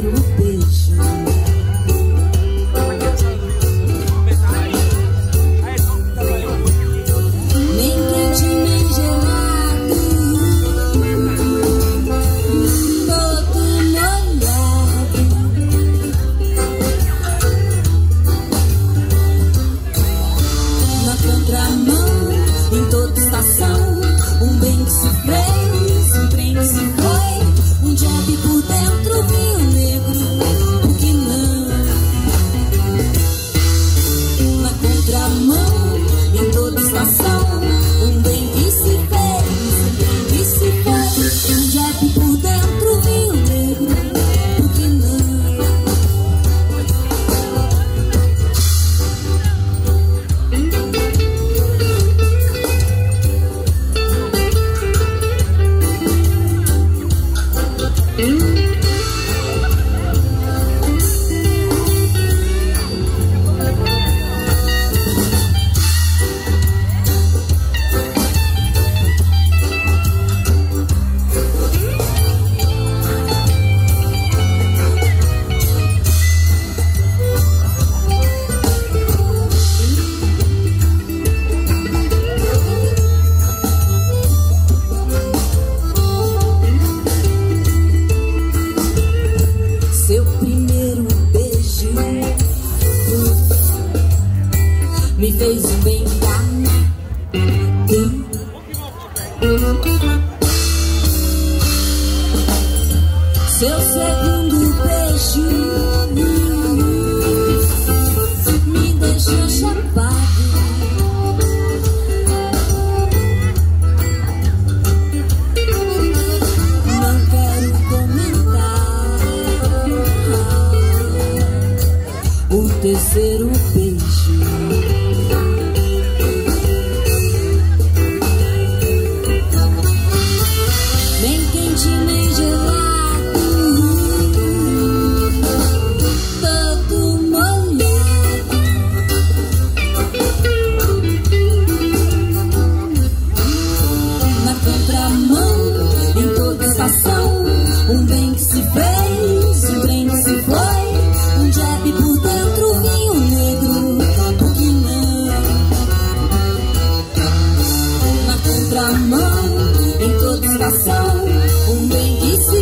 little bit. Seu segundo beijo me deixou chapado. Não quero comentar o terceiro beijo. Umi Gisi